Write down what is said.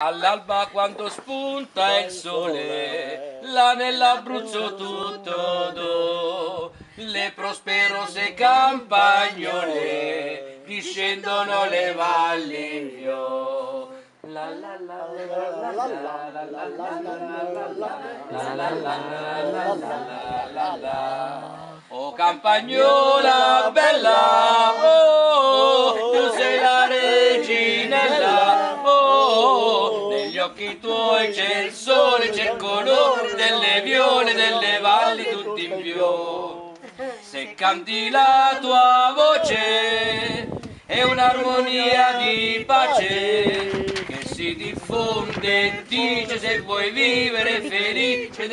All'alba quando spunta il sole, là nell'Abruzzo tutto do, le prosperose campagnole discendono le valli in fiò. La la la la la la la la la la la la Oh campagnola bella, occhi tuoi c'è il sole, c'è il colore delle viole, delle valli tutti in fiore. Se canti la tua voce è un'armonia di pace che si diffonde e dice se vuoi vivere felice